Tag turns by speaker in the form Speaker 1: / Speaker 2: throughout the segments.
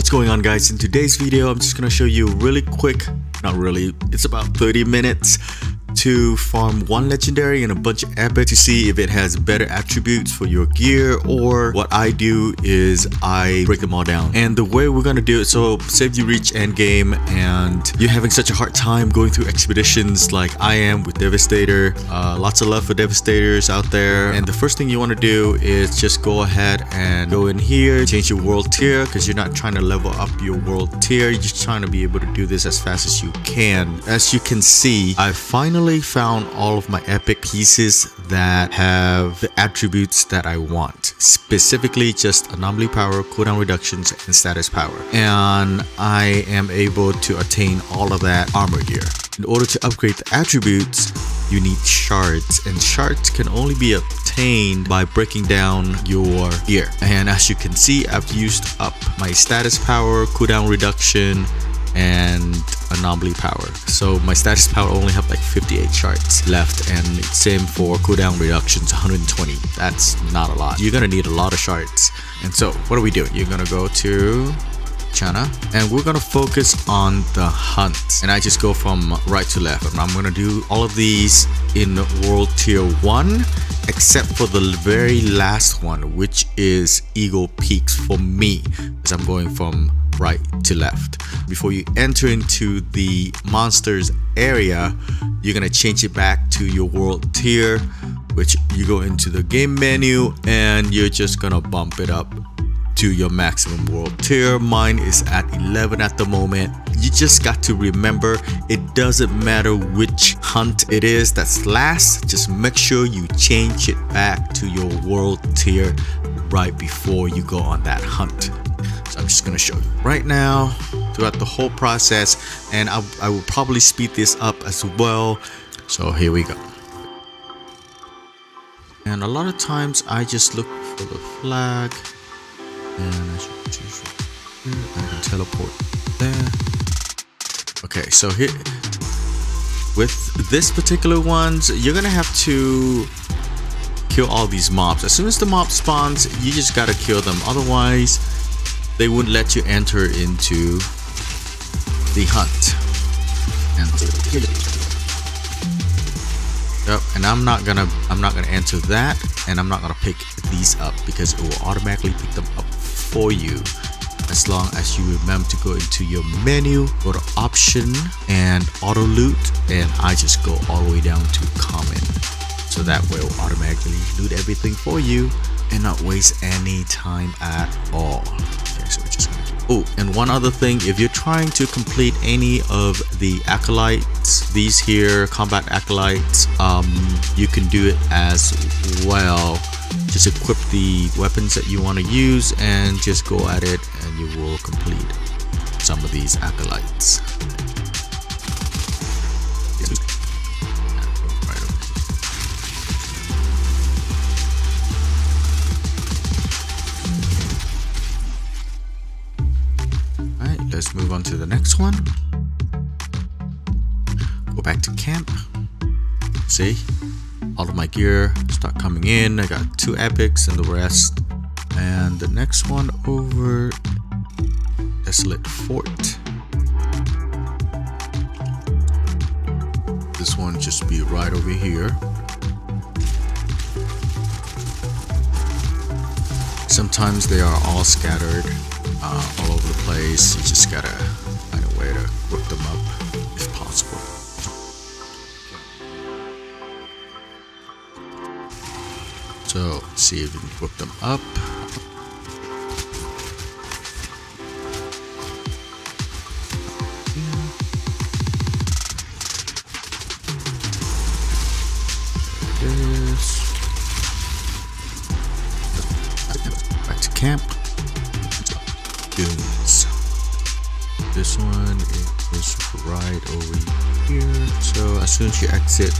Speaker 1: What's going on guys? In today's video, I'm just gonna show you really quick, not really, it's about 30 minutes to farm one legendary and a bunch of epic to see if it has better attributes for your gear or what I do is I break them all down. And the way we're gonna do it so if you reach end game and you're having such a hard time going through expeditions like I am with Devastator. Uh, lots of love for Devastators out there. And the first thing you want to do is just go ahead and go in here change your world tier because you're not trying to level up your world tier. You're just trying to be able to do this as fast as you can. As you can see I finally finally found all of my epic pieces that have the attributes that I want. Specifically just anomaly power, cooldown reductions, and status power. And I am able to attain all of that armor gear. In order to upgrade the attributes, you need shards and shards can only be obtained by breaking down your gear and as you can see I've used up my status power cooldown reduction and anomaly power. So my status power only have like 58 shards left and same for cooldown reductions 120 that's not a lot. You're gonna need a lot of shards and so what are we doing? You're gonna go to Channa and we're gonna focus on the hunt. And I just go from right to left. I'm gonna do all of these in world tier 1 except for the very last one which is Eagle Peaks for me as I'm going from right to left. Before you enter into the monsters area you're gonna change it back to your world tier which you go into the game menu and you're just gonna bump it up to your maximum world tier. Mine is at 11 at the moment. You just got to remember it doesn't matter which hunt it is that's last just make sure you change it back to your world tier right before you go on that hunt I'm just gonna show you right now throughout the whole process and I, I will probably speed this up as well. So here we go. And a lot of times I just look for the flag and I should choose I can teleport there. Okay so here with this particular ones you're gonna have to kill all these mobs. As soon as the mob spawns you just gotta kill them. Otherwise they wouldn't let you enter into the hunt. And yep, and I'm not gonna I'm not gonna enter that and I'm not gonna pick these up because it will automatically pick them up for you as long as you remember to go into your menu go to option and auto loot and I just go all the way down to common so that will automatically loot everything for you and not waste any time at all so we're just gonna keep oh and one other thing if you're trying to complete any of the accolades these here combat accolades um you can do it as well. Just equip the weapons that you want to use and just go at it and you will complete some of these accolades let's move on to the next one. Go back to camp. See, all of my gear start coming in. I got two epics and the rest. And the next one over Desolate Fort. This one just be right over here. Sometimes they are all scattered uh, all over the place. You just gotta find a way to whip them up if possible. So let's see if we can whip them up. Back to camp soon as you exit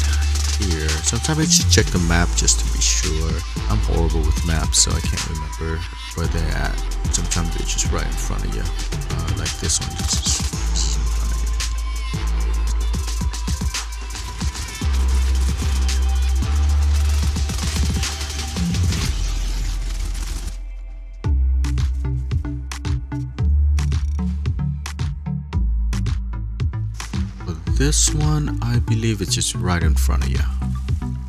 Speaker 1: here, sometimes I should check the map just to be sure. I'm horrible with maps, so I can't remember where they're at. Sometimes they're just right in front of you. Uh, like this one this one, I believe it's just right in front of you.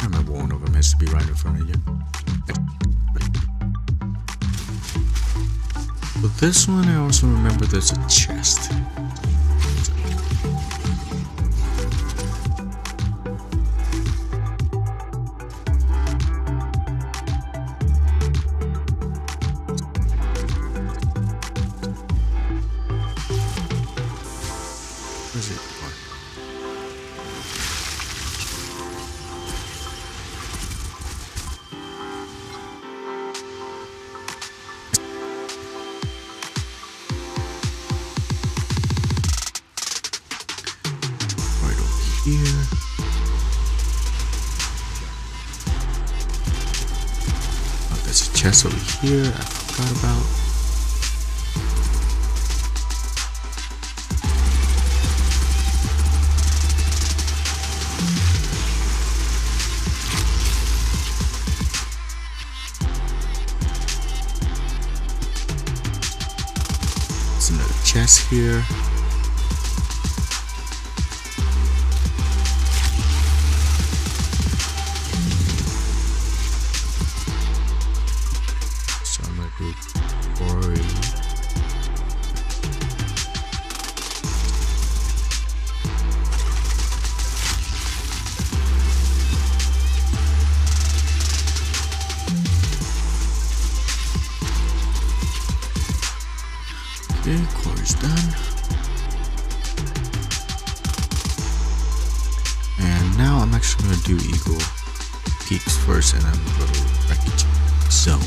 Speaker 1: I remember one of them has to be right in front of you. But this one, I also remember there's a chest. Here. Oh, there's a chest over here I forgot about. There's another chest here. Okay, core is done. And now I'm actually gonna do Eagle Peaks first and then go to Wreckage Zone.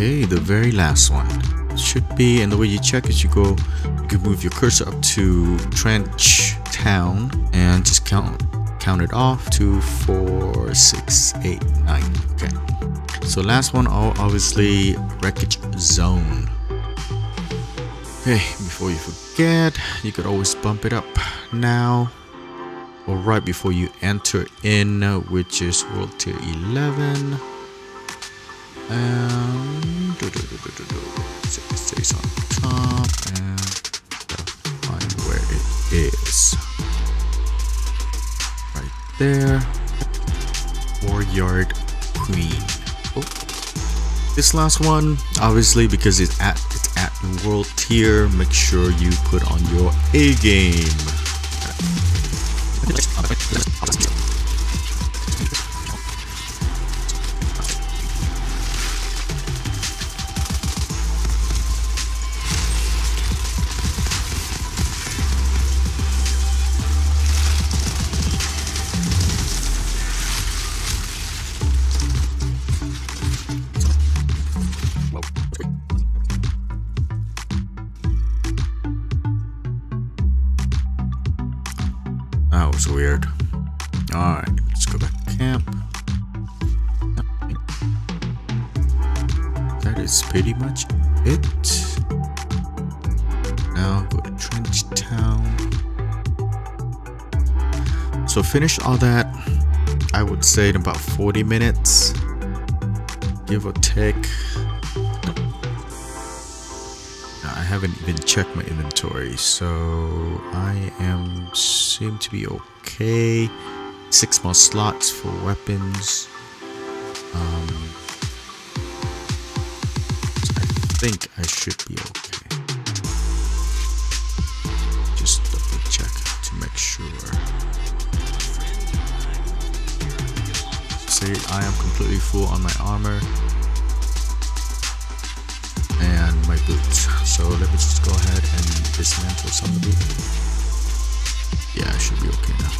Speaker 1: Okay, the very last one. should be, and the way you check is you go, you can move your cursor up to Trench Town and just count count it off to four, six, eight, nine. Okay. So last one, obviously Wreckage Zone. Okay, before you forget, you could always bump it up now or right before you enter in, which is World Tier 11. And do, do, do, do, do, do. Stays on top and find where it is. Right there. Oreyard Queen. Oh. This last one, obviously, because it's at it's at world tier, make sure you put on your A game. Was weird. Alright, let's go back to camp. That is pretty much it. Now go to Trench Town. So finish all that, I would say in about 40 minutes, give or take. Haven't even checked my inventory, so I am seem to be okay. Six more slots for weapons. Um, I think I should be okay. Just double check to make sure. Say I am completely full on my armor boots. So let me just go ahead and dismantle some of these. Yeah, I should be okay now.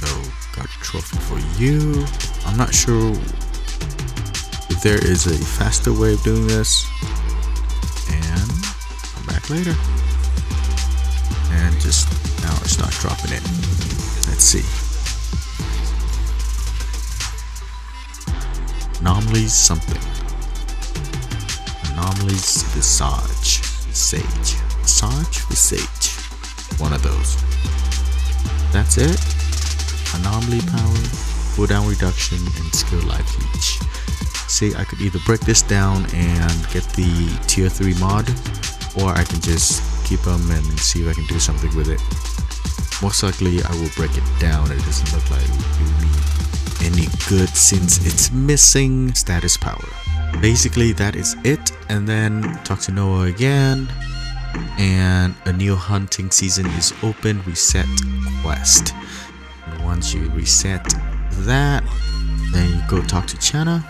Speaker 1: So got a trophy for you. I'm not sure if there is a faster way of doing this. And come back later. And just now it's not dropping it. Let's see. Anomalies something. Anomalies Visage. Sage. Sarge Sage. One of those. That's it. Anomaly power, cooldown reduction, and skill life leech. See, I could either break this down and get the tier 3 mod, or I can just keep them and see if I can do something with it. Most likely I will break it down, it doesn't look like it will do me any good since it's missing status power. Basically that is it, and then talk to Noah again, and a new hunting season is open, reset quest. And once you reset that, then you go talk to Channa.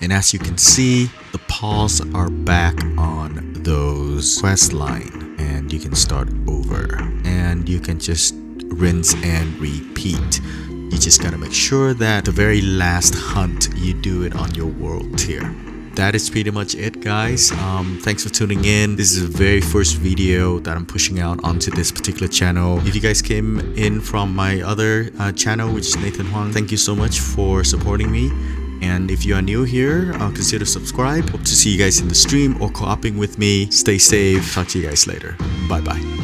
Speaker 1: And as you can see, the paws are back on those quest line. And you can start over. And you can just rinse and repeat. You just gotta make sure that the very last hunt you do it on your world tier that is pretty much it guys um, thanks for tuning in this is the very first video that i'm pushing out onto this particular channel if you guys came in from my other uh, channel which is nathan huang thank you so much for supporting me and if you are new here, uh, consider subscribe. Hope to see you guys in the stream or co-oping with me. Stay safe. Talk to you guys later. Bye bye.